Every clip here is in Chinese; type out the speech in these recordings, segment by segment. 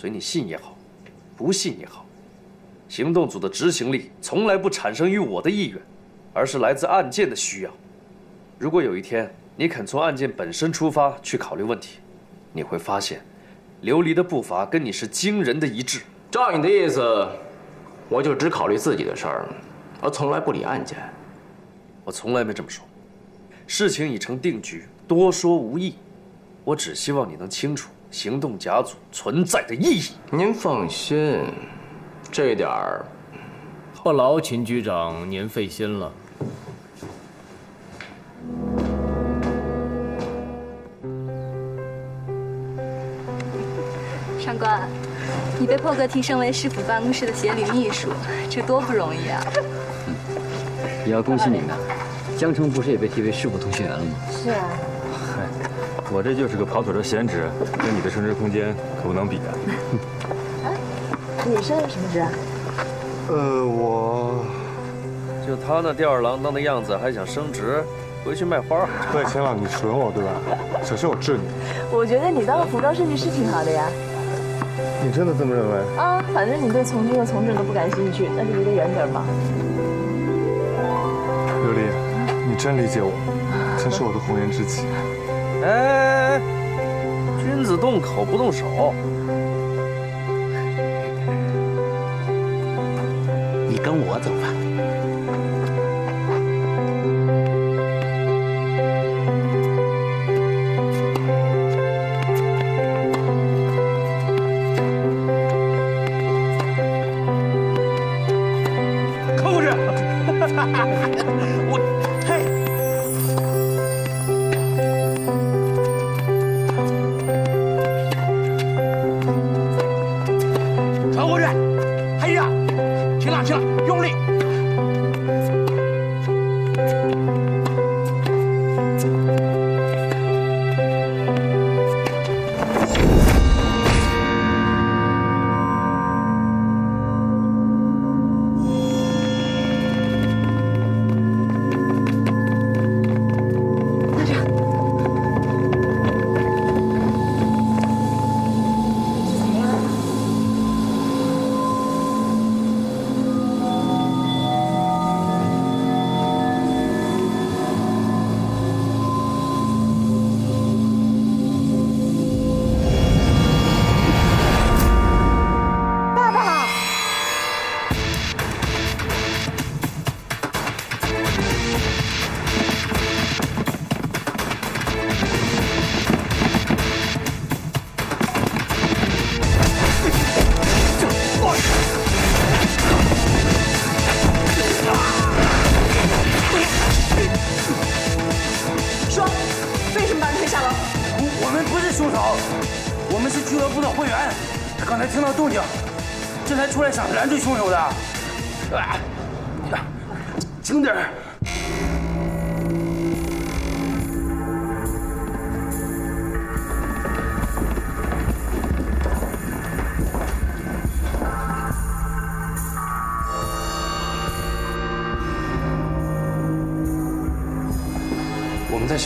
随你信也好，不信也好，行动组的执行力从来不产生于我的意愿，而是来自案件的需要。如果有一天你肯从案件本身出发去考虑问题，你会发现，琉璃的步伐跟你是惊人的一致。照你的意思，我就只考虑自己的事儿，而从来不理案件。我从来没这么说。事情已成定局，多说无益。我只希望你能清楚行动甲组存在的意义。您放心，这点儿不劳秦局长您费心了。上官，你被破格提升为市府办公室的协理秘书，这多不容易啊！也要恭喜你们，江城不是也被提为市府通讯员了吗？是啊。我这就是个跑腿的闲职，跟你的升职空间可不能比啊！哎，你升什么职啊？呃，我就他那吊儿郎当的样子，还想升职？回去卖花。对，秦朗，你损我对吧？小心我治你！我觉得你当个服装设计师挺好的呀。你真的这么认为？啊，反正你对从军和从政都不感兴趣，那就离得远点吧。琉璃，你真理解我，真是我的红颜知己。哎，君子动口不动手。你跟我走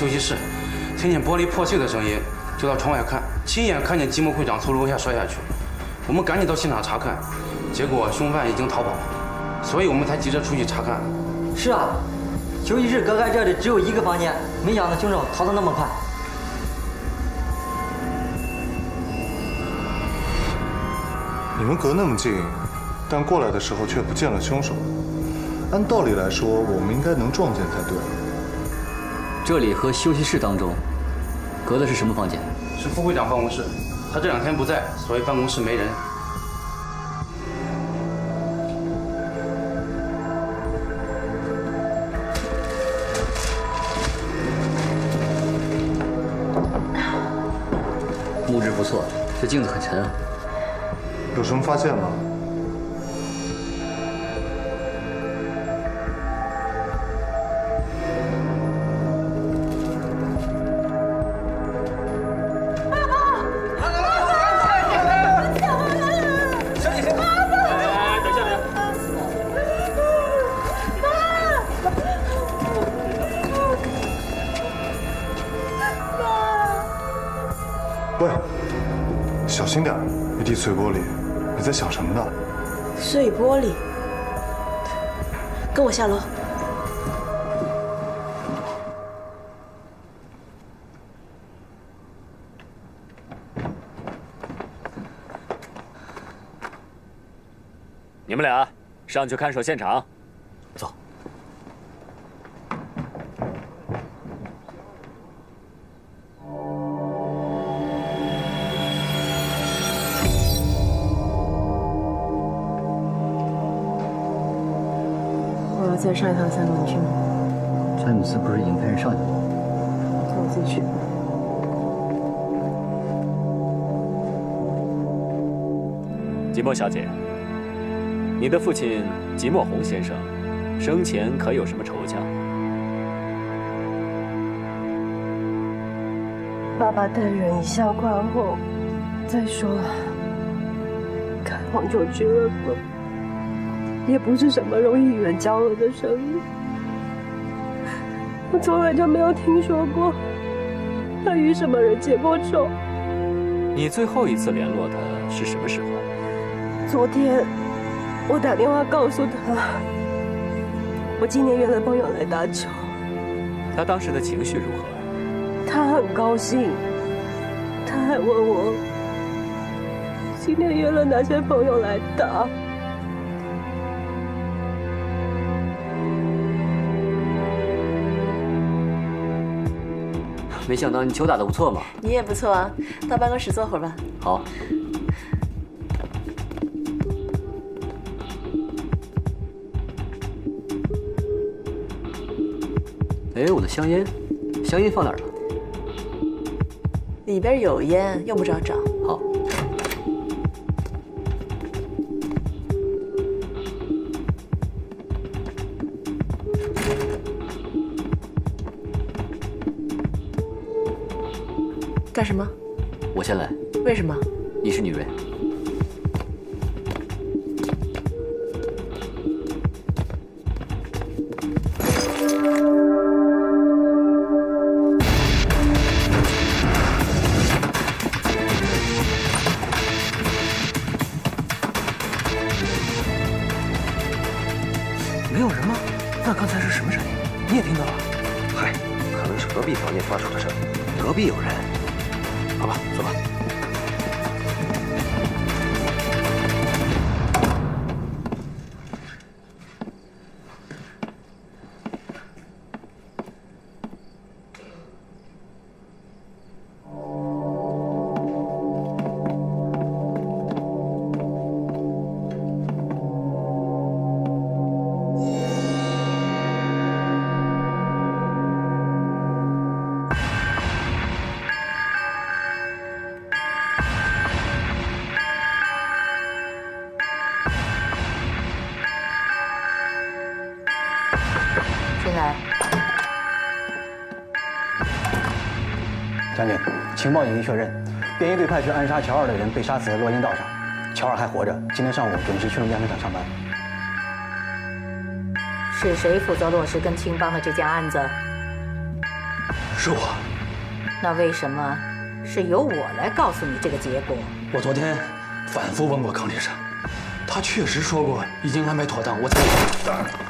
休息室，听见玻璃破碎的声音，就到窗外看，亲眼看见吉姆会长从楼下摔下去。我们赶紧到现场查看，结果凶犯已经逃跑了，所以我们才急着出去查看。是啊，休息室隔开这里只有一个房间，没想到凶手逃得那么快。你们隔那么近，但过来的时候却不见了凶手。按道理来说，我们应该能撞见才对。这里和休息室当中，隔的是什么房间？是副会长办公室，他这两天不在，所以办公室没人。木质不错，这镜子很沉啊。有什么发现吗？碎玻璃，你在想什么呢？碎玻璃，跟我下楼。你们俩上去看守现场。要再上一趟三轮去吗？詹姆斯不是已经派人上去了吗？我自己去。吉莫小姐，你的父亲吉莫洪先生生前可有什么仇家？爸爸待人一笑宽厚。再说，开黄酒俱乐部也不是什么容易与人交恶的生意。我从来就没有听说过他与什么人结过仇。你最后一次联络他是什么时候？昨天，我打电话告诉他，我今年约了朋友来打球。他当时的情绪如何？他很高兴，他还问我今天约了哪些朋友来打。没想到你球打得不错嘛。你也不错啊，到办公室坐会儿吧。好。哎，我的香烟，香烟放哪儿了？里边有烟，用不着找。好。干什么？我先来。为什么？你是女人。来。将军，情报已经确认，便衣队派去暗杀乔二的人被杀死在落英道上，乔二还活着，今天上午准时去了面粉厂上班。是谁负责落实跟青帮的这件案子？是我。那为什么是由我来告诉你这个结果？我昨天反复问过康先生，他确实说过已经安排妥当，我才。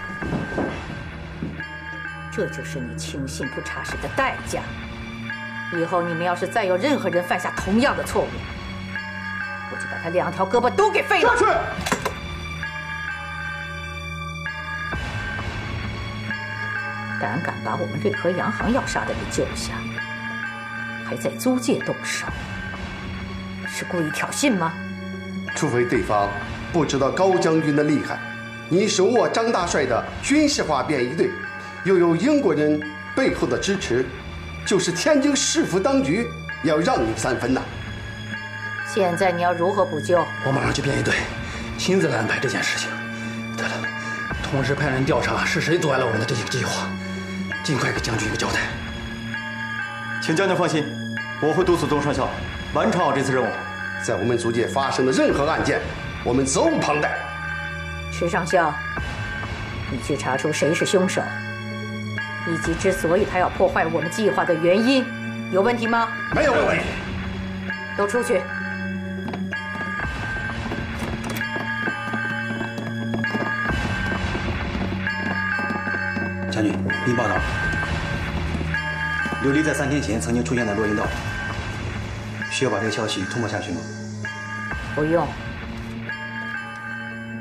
这就是你轻信不查实的代价。以后你们要是再有任何人犯下同样的错误，我就把他两条胳膊都给废了。下去。胆敢把我们瑞和洋行要杀的人救下，还在租界动手，是故意挑衅吗？除非对方不知道高将军的厉害，你手握张大帅的军事化便衣队，又有英国人背后的支持，就是天津市府当局要让你三分呐。现在你要如何补救？我马上去便衣队，亲自来安排这件事情。对了，同时派人调查是谁阻碍了我们的这个计划，尽快给将军一个交代。请将军放心，我会督促钟上校完成好这次任务。在我们租界发生的任何案件，我们责无旁贷。池上校，你去查出谁是凶手，以及之所以他要破坏我们计划的原因，有问题吗？没有问题，都出去。将军，您报道。琉璃在三天前曾经出现在洛音道，需要把这个消息通报下去吗？不用。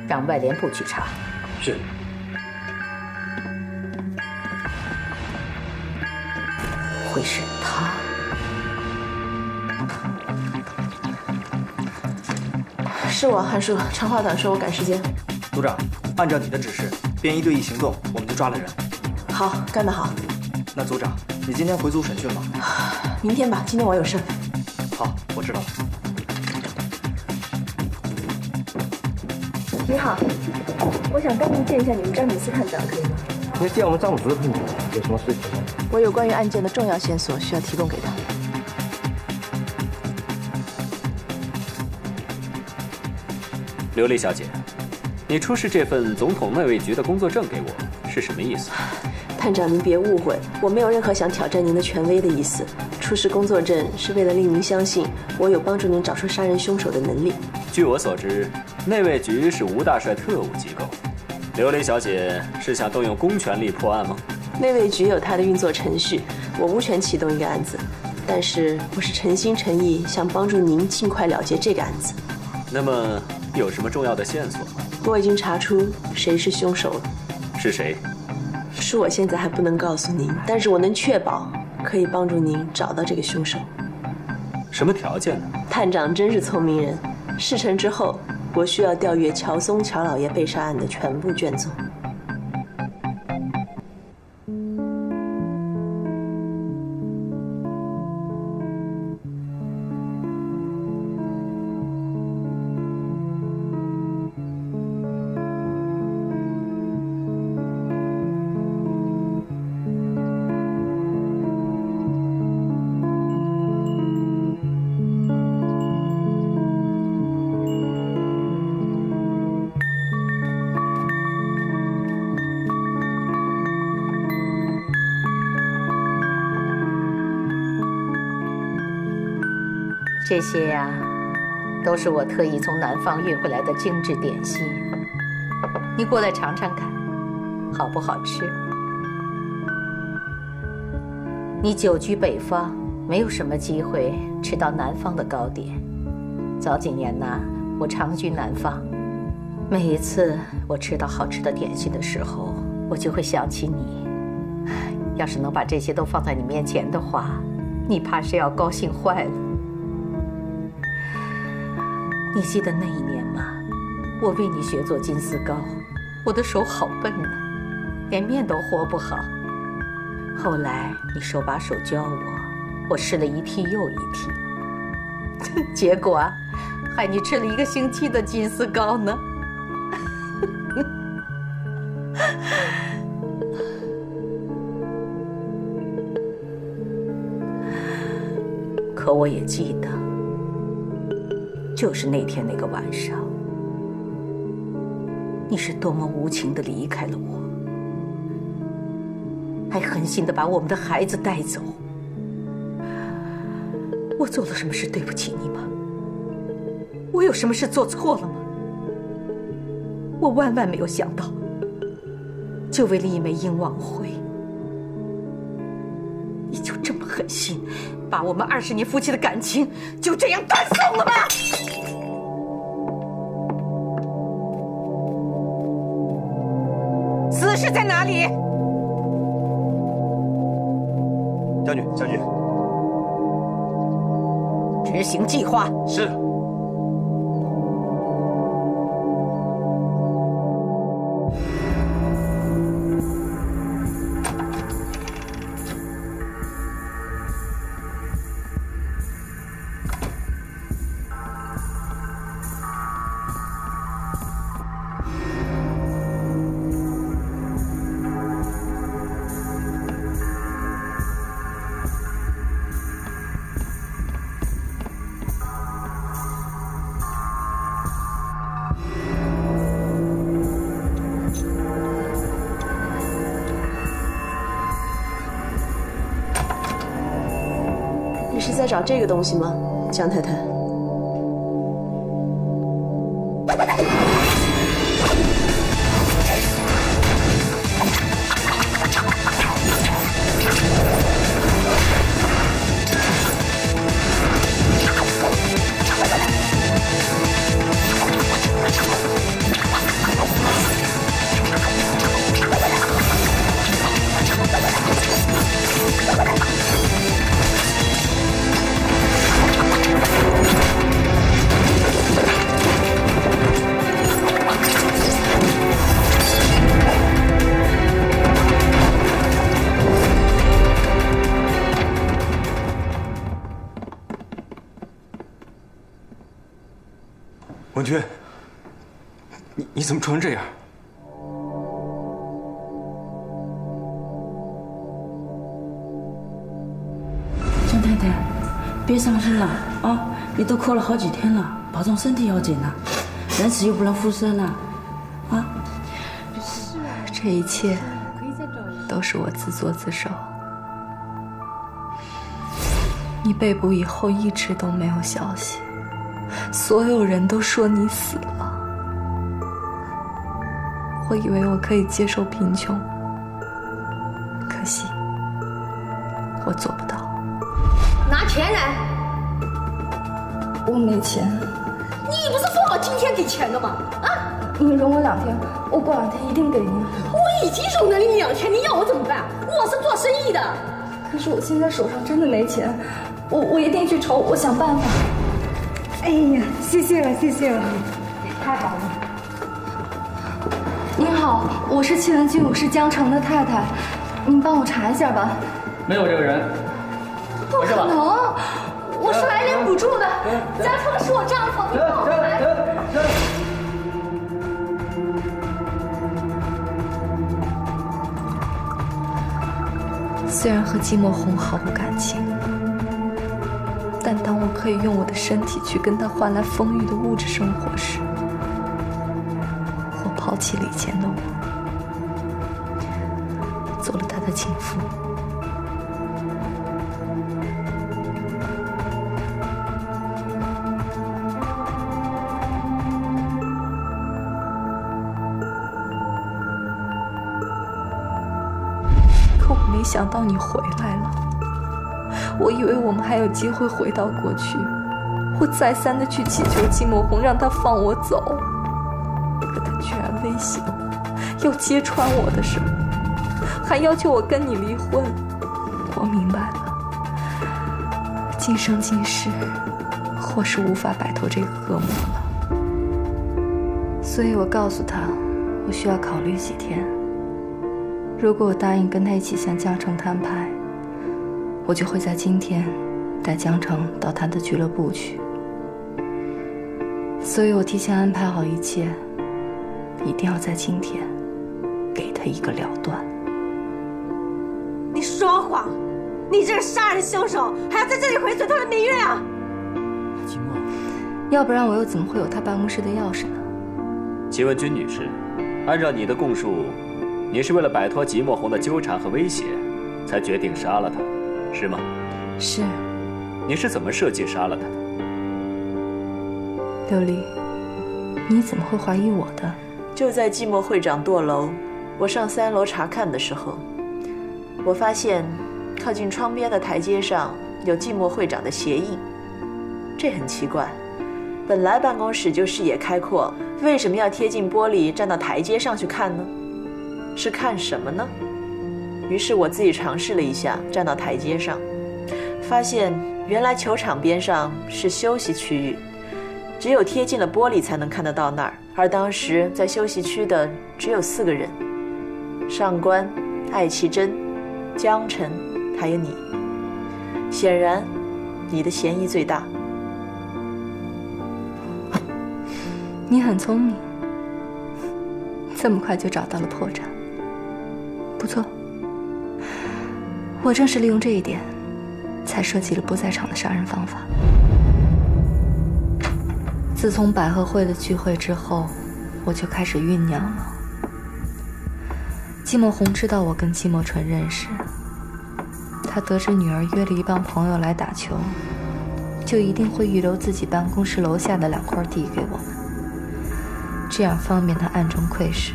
让外联部去查。是。是我，韩叔。长话短说，我赶时间。组长，按照你的指示，便衣队一行动，我们就抓了人。好，干得好。那组长，你今天回组审讯吗？明天吧，今天我有事。好，我知道了。你好，我想单独见一下你们詹姆斯探长，可以吗？你见我们詹姆斯探长有什么事情？我有关于案件的重要线索需要提供给他。琉璃小姐，你出示这份总统内卫局的工作证给我是什么意思？探长，您别误会，我没有任何想挑战您的权威的意思。出示工作证是为了令您相信我有帮助您找出杀人凶手的能力。据我所知，内卫局是吴大帅特务机构。琉璃小姐是想动用公权力破案吗？内卫局有它的运作程序，我无权启动一个案子，但是我是诚心诚意想帮助您尽快了结这个案子。那么有什么重要的线索吗？我已经查出谁是凶手了。是谁？是我现在还不能告诉您，但是我能确保可以帮助您找到这个凶手。什么条件呢？探长真是聪明人。事成之后，我需要调阅乔松乔老爷被杀案的全部卷宗。这些呀，都是我特意从南方运回来的精致点心。你过来尝尝看，好不好吃？你久居北方，没有什么机会吃到南方的糕点。早几年呢，我常居南方，每一次我吃到好吃的点心的时候，我就会想起你。要是能把这些都放在你面前的话，你怕是要高兴坏了。你记得那一年吗？我为你学做金丝糕，我的手好笨呐，连面都和不好。后来你手把手教我，我试了一屉又一屉，结果啊，害你吃了一个星期的金丝糕呢。可我也记得。就是那天那个晚上，你是多么无情的离开了我，还狠心的把我们的孩子带走。我做了什么事对不起你吗？我有什么事做错了吗？我万万没有想到，就为了一枚鹰王徽，你就这么狠心，把我们二十年夫妻的感情就这样断送了吗？死尸在哪里？将军，将军，执行计划。是。这个东西吗，江太太？你怎么穿成这样？江太太，别伤心了啊！你都哭了好几天了，保重身体要紧呐。人死又不能复生呐，啊！这一切都是我自作自受。你被捕以后一直都没有消息，所有人都说你死了。我以为我可以接受贫穷，可惜我做不到。拿钱来！我没钱。你不是说好今天给钱的吗？啊！你容我两天，我过两天一定给你。我已经容了你两天，你要我怎么办？我是做生意的。可是我现在手上真的没钱，我我一定去筹，我想办法。哎呀，谢谢了，谢谢了，好，我是戚文君，我是江城的太太，您帮我查一下吧。没有这个人。不可能，我是来领补助的，江城是我丈夫，您帮我查。虽然和季莫红毫无感情，但当我可以用我的身体去跟他换来丰裕的物质生活时，弃了以前的我，做了他的情妇。可我没想到你回来了，我以为我们还有机会回到过去。我再三的去祈求季莫红让他放我走，威胁我，要揭穿我的事，还要求我跟你离婚。我明白了，今生今世，我是无法摆脱这个恶魔了。所以我告诉他，我需要考虑几天。如果我答应跟他一起向江城摊牌，我就会在今天带江城到他的俱乐部去。所以我提前安排好一切，一定要在今天给他一个了断。你说谎！你这个杀人凶手，还要在这里毁损他的名誉啊！季墨，要不然我又怎么会有他办公室的钥匙呢？请问君女士，按照你的供述，你是为了摆脱季墨红的纠缠和威胁，才决定杀了他，是吗？是。你是怎么设计杀了他的？琉璃，你怎么会怀疑我的？就在季莫会长堕楼，我上三楼查看的时候，我发现靠近窗边的台阶上有季莫会长的鞋印。这很奇怪，本来办公室就视野开阔，为什么要贴近玻璃站到台阶上去看呢？是看什么呢？于是我自己尝试了一下，站到台阶上，发现原来球场边上是休息区域。只有贴近了玻璃才能看得到那儿，而当时在休息区的只有四个人：上官、艾奇珍、江晨，还有你。显然，你的嫌疑最大。你很聪明，这么快就找到了破绽，不错。我正是利用这一点，才设计了不在场的杀人方法。自从百合会的聚会之后，我就开始酝酿了。季莫红知道我跟季莫纯认识，他得知女儿约了一帮朋友来打球，就一定会预留自己办公室楼下的两块地给我们，这样方便他暗中窥视。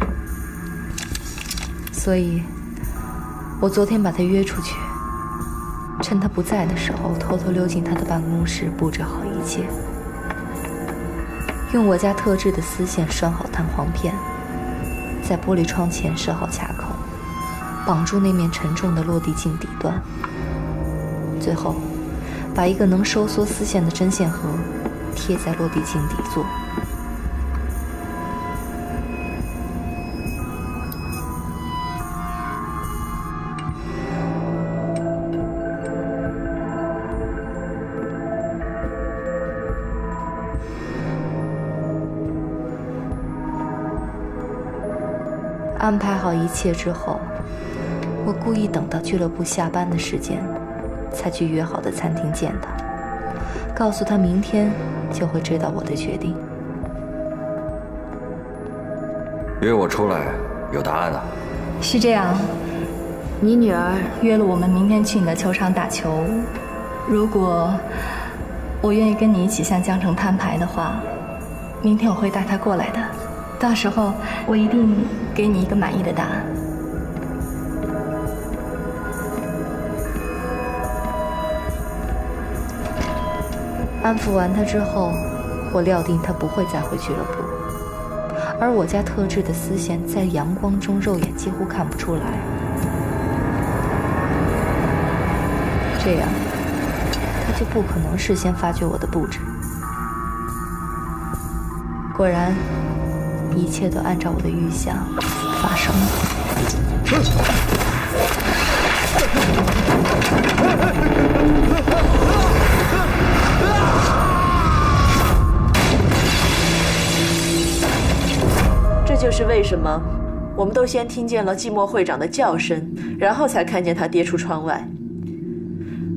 所以，我昨天把他约出去，趁他不在的时候，偷偷溜进他的办公室，布置好一切。用我家特制的丝线拴好弹簧片，在玻璃窗前设好卡口，绑住那面沉重的落地镜底端。最后，把一个能收缩丝线的针线盒贴在落地镜底座。安排好一切之后，我故意等到俱乐部下班的时间，才去约好的餐厅见他，告诉他明天就会知道我的决定。约我出来有答案啊？是这样，你女儿约了我们明天去你的球场打球。如果我愿意跟你一起向江城摊牌的话，明天我会带她过来的。到时候我一定给你一个满意的答案。安抚完他之后，我料定他不会再回俱乐部，而我家特制的丝线在阳光中肉眼几乎看不出来。这样，他就不可能事先发觉我的布置。果然。一切都按照我的预想发生了。这就是为什么我们都先听见了寂寞会长的叫声，然后才看见他跌出窗外。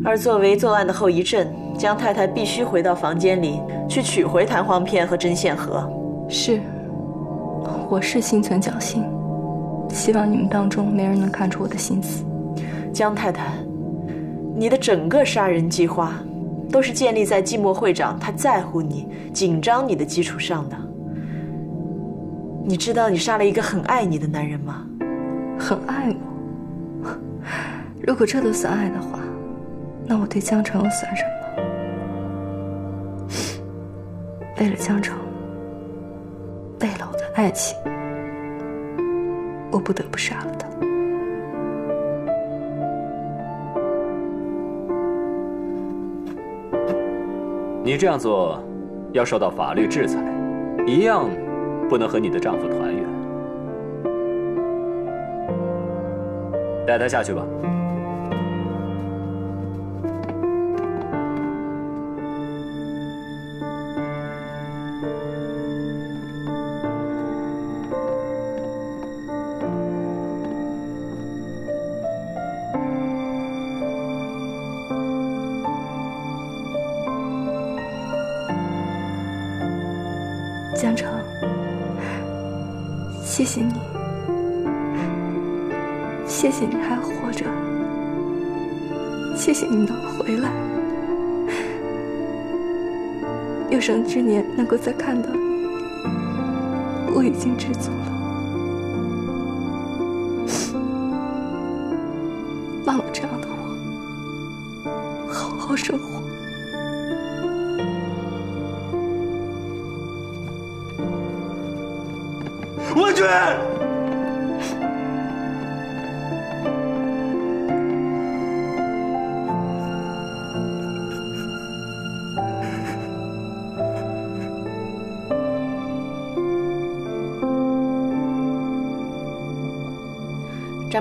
而作为作案的后遗症，江太太必须回到房间里去取回弹簧片和针线盒。是。我是心存侥幸，希望你们当中没人能看出我的心思。江太太，你的整个杀人计划，都是建立在寂寞会长他在乎你、紧张你的基础上的。你知道你杀了一个很爱你的男人吗？很爱我？如果这都算爱的话，那我对江城又算什么？为了江城。为了爱情，我不得不杀了他。你这样做，要受到法律制裁，一样不能和你的丈夫团圆。带他下去吧。生之年能够再看到你，我已经知足了。忘了这样的我，好好生活。文君，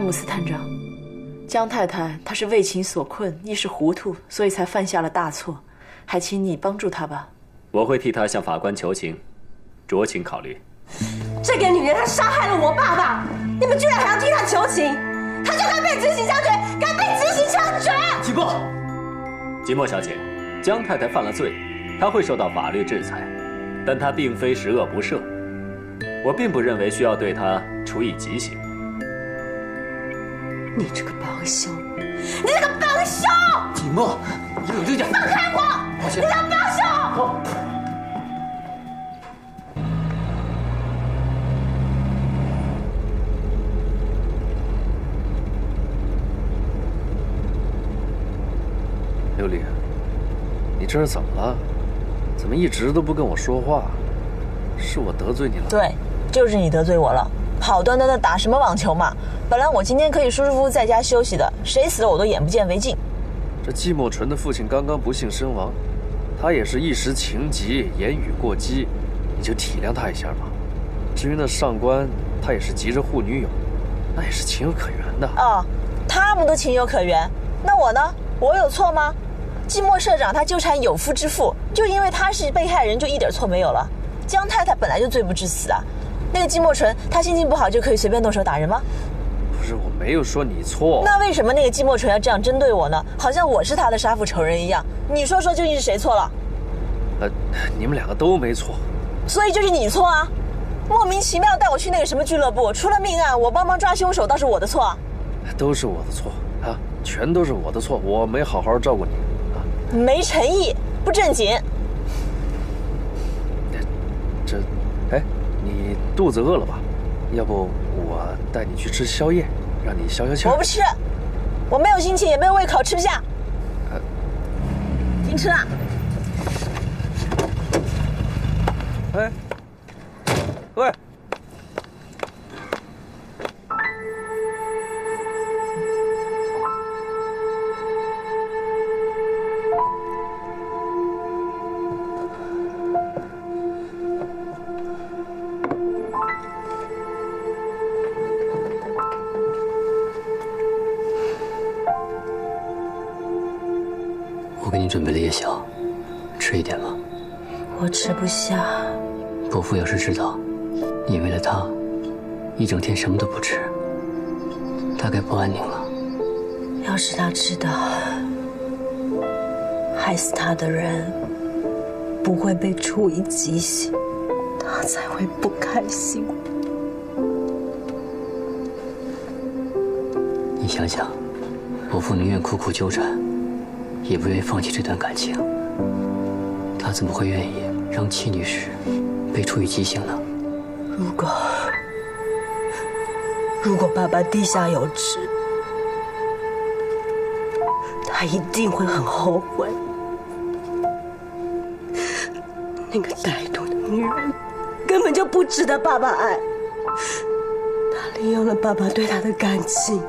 詹姆斯探长，江太太她是为情所困，一时糊涂，所以才犯下了大错，还请你帮助她吧。我会替她向法官求情，酌情考虑。这个女人她杀害了我爸爸，你们居然还要替她求情？她就该被执行枪决，该被执行枪决！起步。吉莫小姐，江太太犯了罪，她会受到法律制裁，但她并非十恶不赦。我并不认为需要对她处以极刑。你这个帮凶！你这个帮凶！吉莫，你冷静点！放开我！你这个帮凶！刘丽，你这是怎么了？怎么一直都不跟我说话？是我得罪你了？对，就是你得罪我了。好端端的打什么网球嘛！本来我今天可以舒舒服服在家休息的，谁死了我都眼不见为净。这季莫纯的父亲刚刚不幸身亡，他也是一时情急，言语过激，你就体谅他一下吧。至于那上官，他也是急着护女友，那也是情有可原的。哦，他们都情有可原，那我呢？我有错吗？季莫社长他纠缠有夫之妇，就因为他是被害人就一点错没有了。江太太本来就罪不至死啊，那个季莫纯，他心情不好就可以随便动手打人吗？不是，我没有说你错。那为什么那个季莫纯要这样针对我呢？好像我是他的杀父仇人一样。你说说，究竟是谁错了？呃，你们两个都没错。所以就是你错啊！莫名其妙带我去那个什么俱乐部，出了命案，我帮忙抓凶手，倒是我的错。都是我的错啊，全都是我的错，我没好好照顾你啊。没诚意，不正经。这，哎，你肚子饿了吧？要不我带你去吃宵夜，让你消消气。我不吃，我没有心情，也没有胃口，吃不下。停车！哎，喂。我给你准备了夜宵，吃一点吧。我吃不下。伯父要是知道你为了他一整天什么都不吃，大概不安宁了。要是他知道害死他的人不会被处以极刑，他才会不开心。你想想，伯父宁愿苦苦纠缠。也不愿意放弃这段感情，他怎么会愿意让戚女士被处以极刑呢？如果如果爸爸地下有知，他一定会很后悔。那个歹毒的女人根本就不值得爸爸爱，她利用了爸爸对她的感情，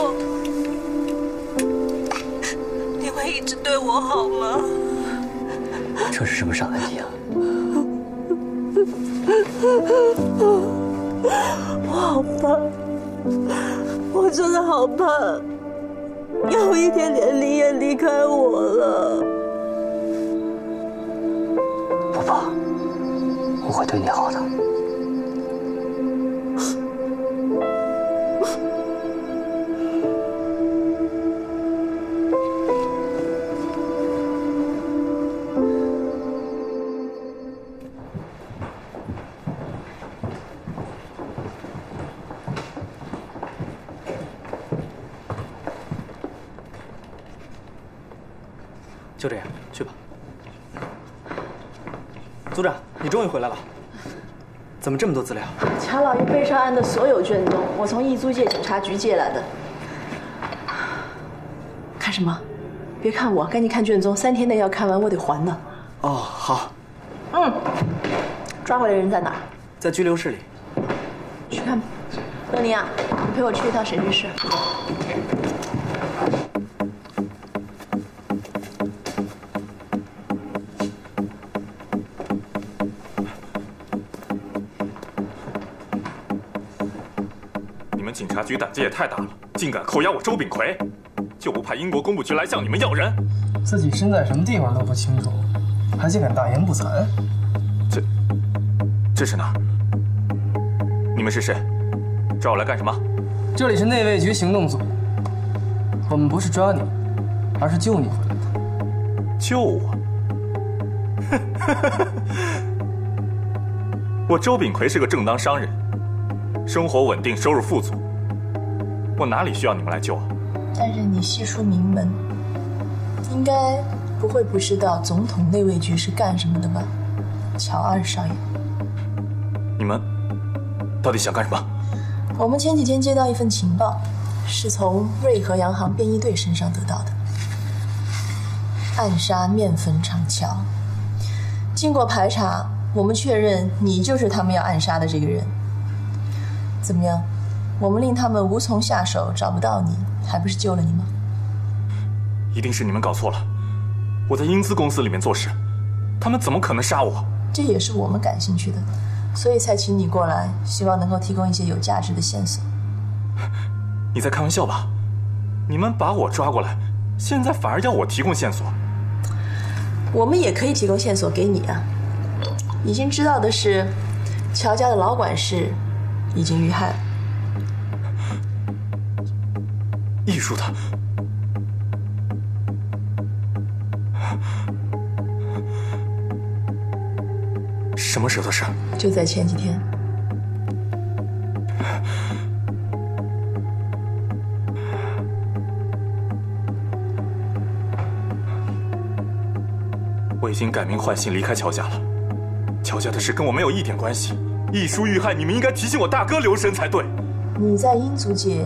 李波，你会一直对我好吗？这是什么傻问题啊？我好怕，我真的好怕，有一天连你也离开我了。不怕，我会对你好的。怎么这么多资料？乔老爷被杀案的所有卷宗，我从义租界警察局借来的。看什么？别看我，赶紧看卷宗，三天内要看完，我得还呢。哦，好。嗯。抓回来人在哪儿？在拘留室里。去看吧。洛尼啊，你陪我去一趟审讯室。警察局胆子也太大了，竟敢扣押我周炳奎，就不怕英国工部局来向你们要人？自己身在什么地方都不清楚，还竟敢大言不惭？这，这是哪？你们是谁？找我来干什么？这里是内卫局行动组，我们不是抓你，而是救你回来的。救我？我周炳奎是个正当商人，生活稳定，收入富足。我哪里需要你们来救啊？但是你系出名门，应该不会不知道总统内卫局是干什么的吧？乔二少爷，你们到底想干什么？我们前几天接到一份情报，是从瑞和洋行便衣队身上得到的，暗杀面粉厂乔。经过排查，我们确认你就是他们要暗杀的这个人。怎么样？我们令他们无从下手，找不到你，还不是救了你吗？一定是你们搞错了。我在英资公司里面做事，他们怎么可能杀我？这也是我们感兴趣的，所以才请你过来，希望能够提供一些有价值的线索。你在开玩笑吧？你们把我抓过来，现在反而要我提供线索？我们也可以提供线索给你啊。已经知道的是，乔家的老管事已经遇害了。艺术的。什么时候的事？就在前几天。我已经改名换姓离开乔家了。乔家的事跟我没有一点关系。易叔遇害，你们应该提醒我大哥留神才对。你在英族界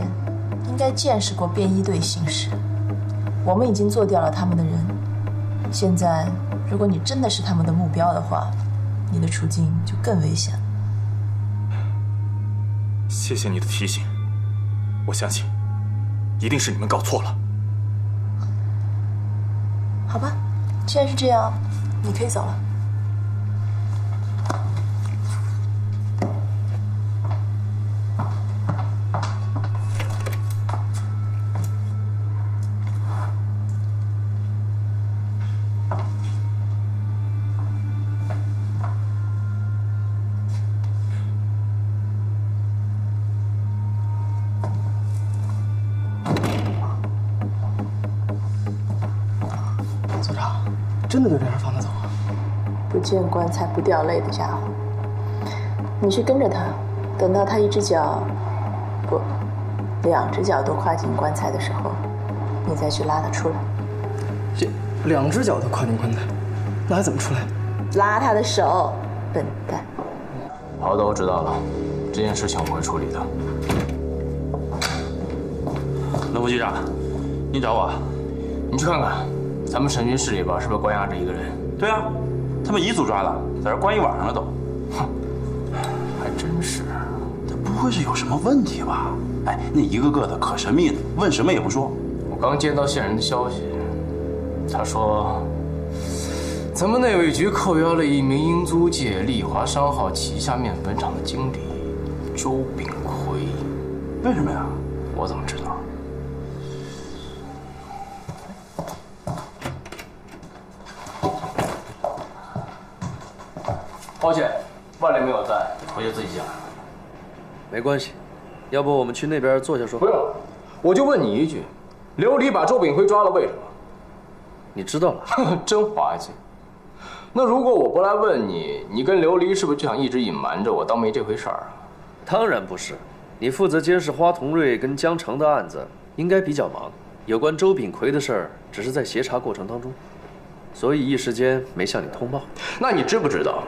应该见识过便衣队行事。我们已经做掉了他们的人。现在，如果你真的是他们的目标的话，你的处境就更危险了。谢谢你的提醒，我相信，一定是你们搞错了。好吧，既然是这样，你可以走了。真的就这样放他走啊？不见棺材不掉泪的家伙，你去跟着他，等到他一只脚，不，两只脚都跨进棺材的时候，你再去拉他出来。这两只脚都跨进棺材，那还怎么出来？拉他的手，笨蛋。好的，我知道了，这件事情我会处理的。那副局长，你找我？你去看看。咱们审讯室里边是不是关押着一个人？对啊，他们彝族抓的，在这关一晚上了都。哼，还真是。他不会是有什么问题吧？哎，那一个个的可神秘了，问什么也不说。我刚接到线人的消息，他说，咱们内卫局扣押了一名英租界丽华商号旗下面粉厂的经理周炳奎。为什么呀？我怎么知道？没关系，要不我们去那边坐下说？不用，我就问你一句：琉璃把周炳辉抓了，为什么？你知道了？真滑稽。那如果我不来问你，你跟琉璃是不是就想一直隐瞒着我，当没这回事儿啊？当然不是，你负责监视花同瑞跟江城的案子，应该比较忙。有关周炳奎的事儿，只是在协查过程当中，所以一时间没向你通报。那你知不知道？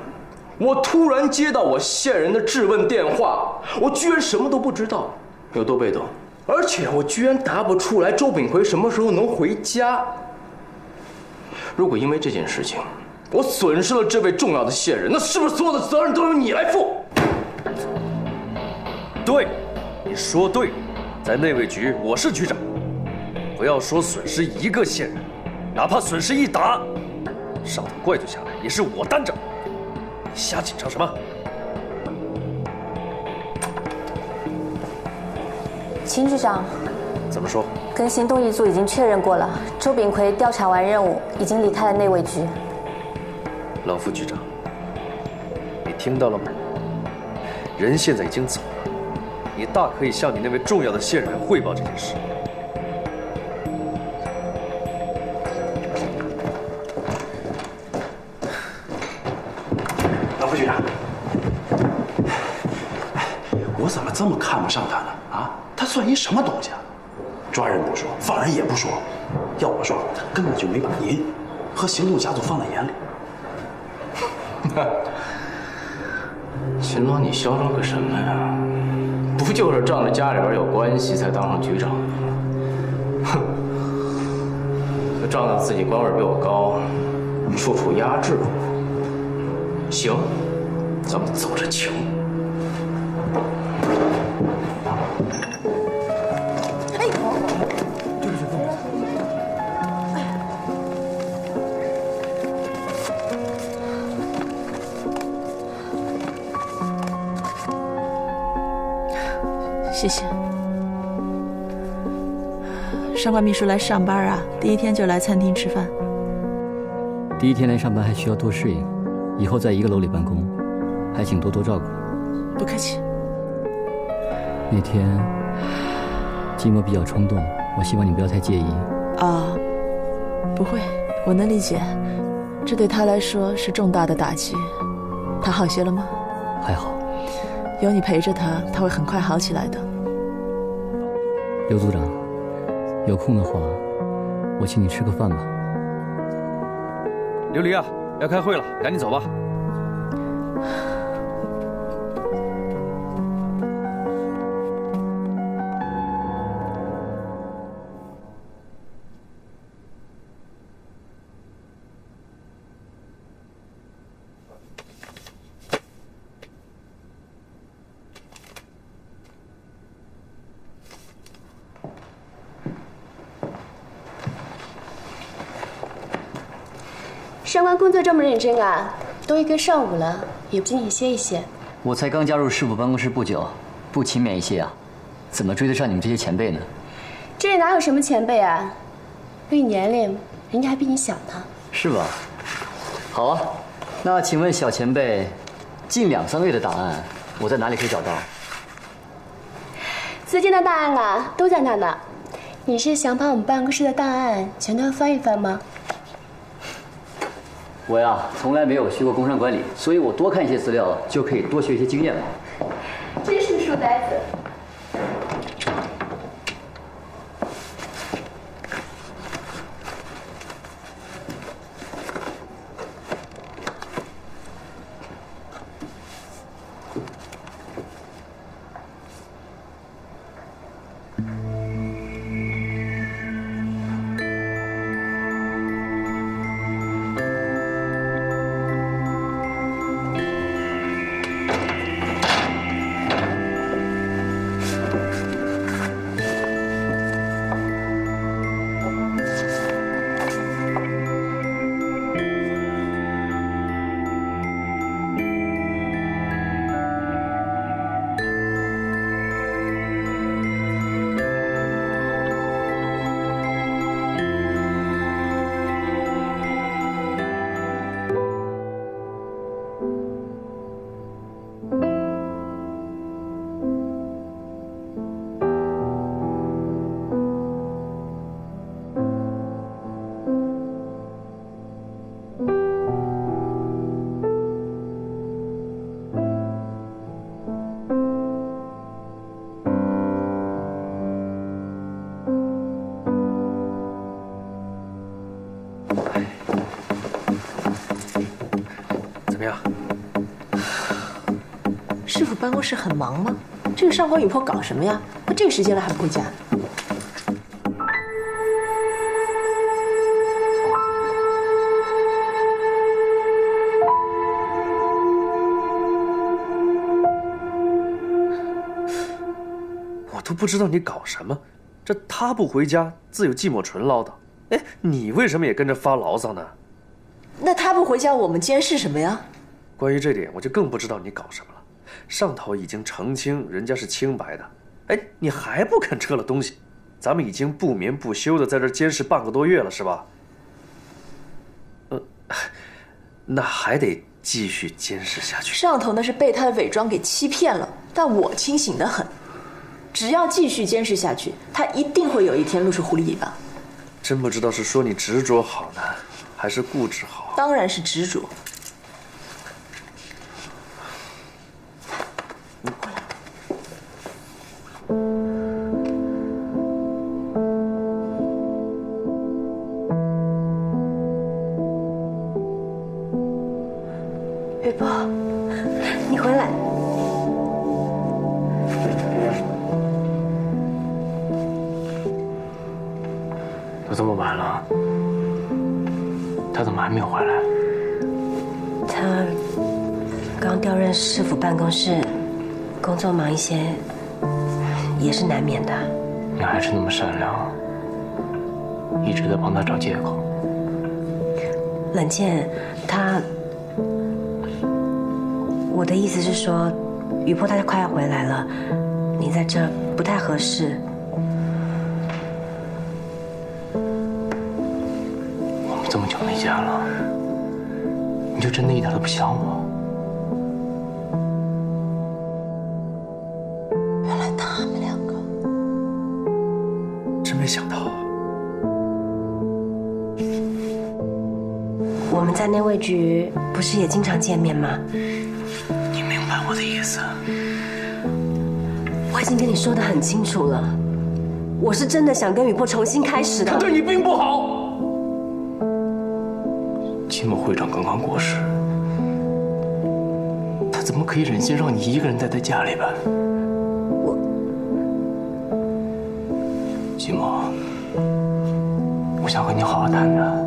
我突然接到我线人的质问电话，我居然什么都不知道，有多被动？而且我居然答不出来周炳奎什么时候能回家。如果因为这件事情，我损失了这位重要的线人，那是不是所有的责任都由你来负？对，你说对，在内卫局我是局长，不要说损失一个线人，哪怕损失一打，上头怪罪下来也是我担着。瞎紧张什么？秦局长，怎么说？跟行动一组已经确认过了，周炳奎调查完任务，已经离开了内卫局。老副局长，你听到了吗？人现在已经走了，你大可以向你那位重要的线人汇报这件事。么上他呢？啊，他算一什么东西啊？抓人不说，放人也不说。要我说，他根本就没把您和行动家族放在眼里。秦老，你嚣张个什么呀？不就是仗着家里边有关系才当上局长的吗？哼，就仗着自己官位比我高，处处压制我。行，咱们走着瞧。上官秘书来上班啊，第一天就来餐厅吃饭。第一天来上班还需要多适应，以后在一个楼里办公，还请多多照顾。不客气。那天寂寞比较冲动，我希望你不要太介意。啊，不会，我能理解，这对他来说是重大的打击。他好些了吗？还好，有你陪着他，他会很快好起来的。刘组长，有空的话，我请你吃个饭吧。琉璃啊，要开会了，赶紧走吧。上官工作这么认真啊，都一个上午了，也不进去歇一歇。我才刚加入市府办公室不久，不勤勉一些啊，怎么追得上你们这些前辈呢？这里哪有什么前辈啊？论年龄，人家还比你小呢。是吧？好啊，那请问小前辈，近两三个月的档案，我在哪里可以找到？最近的档案啊，都在那呢。你是想把我们办公室的档案全都翻一翻吗？我呀，从来没有学过工商管理，所以我多看一些资料，就可以多学一些经验嘛。办公室很忙吗？这个上官雨破搞什么呀？他这个时间了还不回家？我都不知道你搞什么。这他不回家，自有寂寞纯唠叨。哎，你为什么也跟着发牢骚呢？那他不回家，我们监视什么呀？关于这点，我就更不知道你搞什么了。上头已经澄清，人家是清白的。哎，你还不肯撤了东西？咱们已经不眠不休的在这监视半个多月了，是吧？呃，那还得继续监视下去。上头那是被他的伪装给欺骗了，但我清醒的很。只要继续监视下去，他一定会有一天露出狐狸尾巴。真不知道是说你执着好呢，还是固执好？当然是执着。雨波，你回来。都这么晚了，他怎么还没有回来？他刚调任市府办公室，工作忙一些，也是难免的。你还是那么善良，一直在帮他找借口。冷剑，他，我的意思是说，雨波他快要回来了，你在这儿不太合适。我们这么久没见了，你就真的一点都不想我？局不是也经常见面吗？你明白我的意思？我已经跟你说的很清楚了，我是真的想跟雨波重新开始的。他对你并不好。金某会长刚刚过世，他怎么可以忍心让你一个人待在家里边？我，金某，我想和你好好谈谈。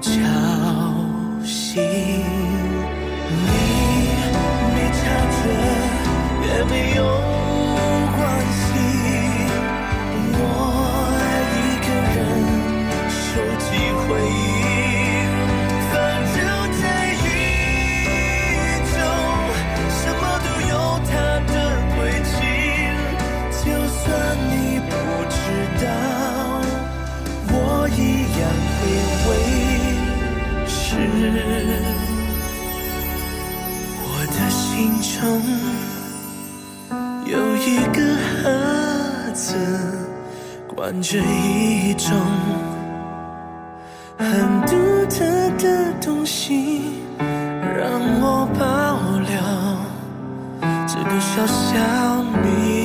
家换着一种很独特的东西，让我保留这个小小秘密。